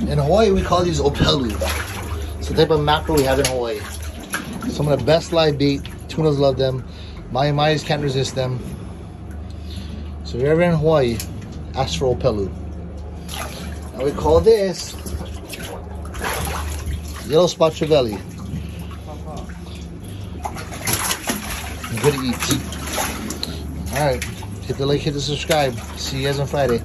In Hawaii, we call these opelu. It's the type of mackerel we have in Hawaii. Some of the best live bait. Tunas love them. Mahi Mahi's can't resist them. So if you're ever in Hawaii, ask for opelu. And we call this yellow spot trevally. Good to eat. All right, hit the like, hit the subscribe. See you guys on Friday.